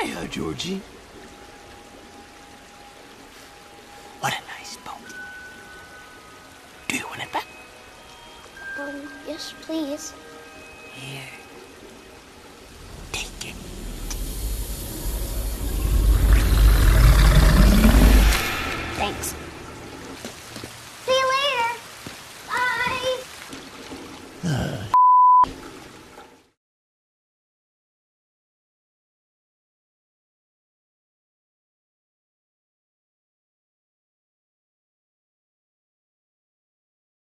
Hiya, Georgie. What a nice boat. Do you want it back? Um, yes, please. Here. Take it. Thanks.